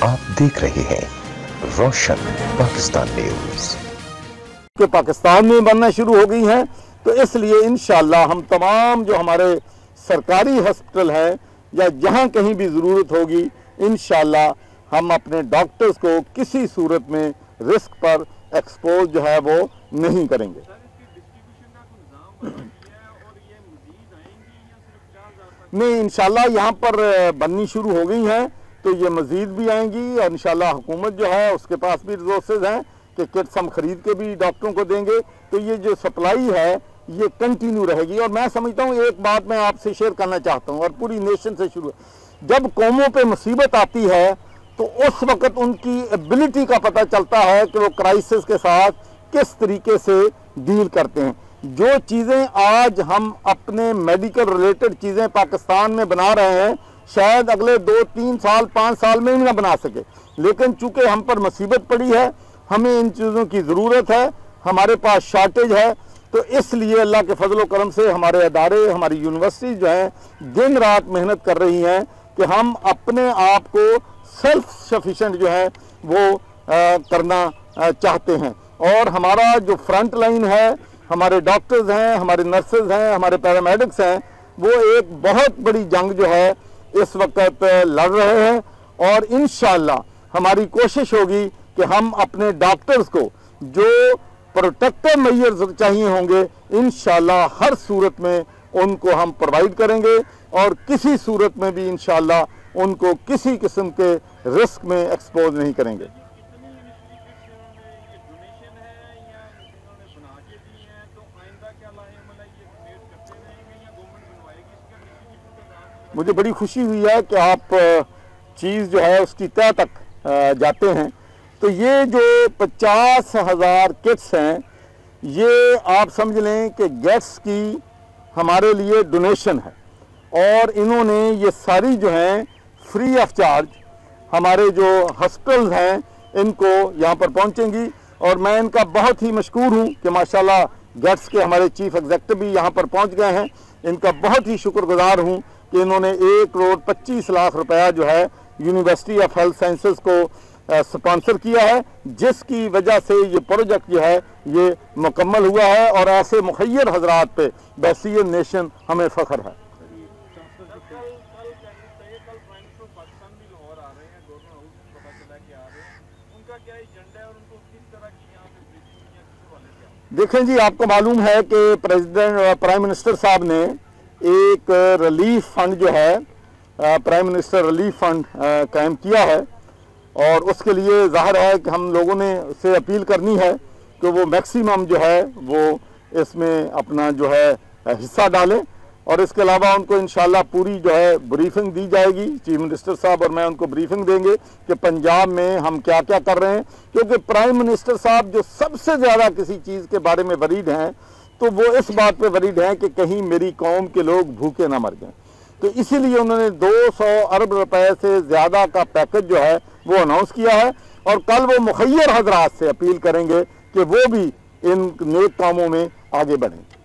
آپ دیکھ رہے ہیں روشن پاکستان نیوز۔ کہ پاکستان میں بننا شروع ہو گئی ہیں، تو اس لیے انشاءاللہ ہم تمام جو ہمارے سرکاری ہسپٹل ہیں یا جہاں کہیں بھی ضرورت ہوگی، انشاءاللہ ہم اپنے ڈاکٹرز کو کسی صورت میں رسک پر ایکسپوز جو ہے وہ نہیں کریں گے۔ نہیں، انشاءاللہ یہاں پر بننی شروع ہو گئی ہیں۔ تو یہ مزید بھی آئیں گی اور انشاءاللہ حکومت جو ہے اس کے پاس بھی ریزورسز ہیں کہ کٹس ہم خرید کے بھی ڈاکٹروں کو دیں گے۔ تو یہ جو سپلائی ہے، یہ کنٹینیو رہے گی۔ اور میں سمجھتا ہوں، ایک بات میں آپ سے شیئر کرنا چاہتا ہوں اور پوری نیشن سے شروع۔ ہے جب قوموں پہ مصیبت آتی ہے، تو اس وقت ان کی ایبلٹی کا پتہ چلتا ہے کہ وہ کرائسس کے ساتھ کس طریقے سے ڈیل کرتے ہیں۔ جو چیزیں آج ہم اپنے میڈیکل ریلیٹڈ چیزیں پاکستان میں بنا رہے ہیں شاید اگلے دو تین سال، پانچ سال میں ہی نہ بنا سکے۔ لیکن چونکہ ہم پر مصیبت پڑی ہے، ہمیں ان چیزوں کی ضرورت ہے، ہمارے پاس شارٹیج ہے، تو اس لیے اللہ کے فضل و کرم سے ہمارے ادارے، ہماری یونیورسٹی جو ہیں، دن رات محنت کر رہی ہیں کہ ہم اپنے آپ کو سیلف سفیشینٹ جو ہے وہ کرنا چاہتے ہیں۔ اور ہمارا جو فرنٹ لائن ہے، ہمارے ڈاکٹرز ہیں، ہمارے نرسز ہیں، ہمارے پیرامیڈکس ہیں، وہ ایک بہت بڑی جنگ جو ہے اس وقت لڑ رہے ہیں اور انشاءاللہ ہماری کوشش ہوگی کہ ہم اپنے ڈاکٹرز کو جو پروٹیکٹو میئر چاہیے ہوں گے، انشاءاللہ ہر صورت میں ان کو ہم پروائیڈ کریں گے اور کسی صورت میں بھی انشاءاللہ ان کو کسی قسم کے رسک میں ایکسپوز نہیں کریں گے۔ مجھے بڑی خوشی ہوئی ہے کہ آپ چیز جو ہے اس کی تیہ تک جاتے ہیں۔ تو یہ جو پچاس ہزار کٹس ہیں، یہ آپ سمجھ لیں کہ گیٹس کی ہمارے لیے ڈونیشن ہے۔ اور انہوں نے یہ ساری جو ہیں، فری آف چارج، ہمارے جو ہاسپٹلز ہیں، ان کو یہاں پر پہنچیں گی۔ اور میں ان کا بہت ہی مشکور ہوں کہ ماشاءاللہ گیٹس کے ہمارے چیف ایگزیکٹو بھی یہاں پر پہنچ گئے ہیں۔ ان کا بہت ہی شکر گزار ہوں کہ انہوں نے ایک کروڑ پچیس لاکھ روپیہ جو ہے یونیورسٹی آف ہیلتھ سائنسز کو سپانسر کیا ہے، جس کی وجہ سے یہ پروجیکٹ جو ہے، یہ مکمل ہوا ہے اور ایسے مخیر حضرات پہ بحثیت نیشن ہمیں فخر ہے۔ دیکھیں جی آپ کو معلوم ہے کہ پرائم منسٹر صاحب نے ایک ریلیف فنڈ جو ہے پرائم منسٹر ریلیف فنڈ قائم کیا ہے۔ اور اس کے لیے ظاہر ہے کہ ہم لوگوں نے سے اپیل کرنی ہے کہ وہ میکسیمم جو ہے، وہ اس میں اپنا جو ہے، حصہ ڈالیں۔ اور اس کے علاوہ ان کو انشاءاللہ پوری جو ہے بریفنگ دی جائے گی۔ چیف منسٹر صاحب اور میں ان کو بریفنگ دیں گے کہ پنجاب میں ہم کیا کیا کر رہے ہیں۔ کیونکہ پرائم منسٹر صاحب جو سب سے زیادہ کسی چیز کے بارے میں ورید ہیں تو وہ اس بات پہ ورید ہیں کہ کہیں میری قوم کے لوگ بھوکے نہ مر جائیں۔ تو اسی لیے انہوں نے دو سو ارب روپے سے زیادہ کا پیکج جو ہے وہ اناؤنس کیا ہے۔ اور کل وہ مخیر حضرات سے اپیل کریں گے کہ وہ بھی ان نیک کاموں میں آگے بڑھیں۔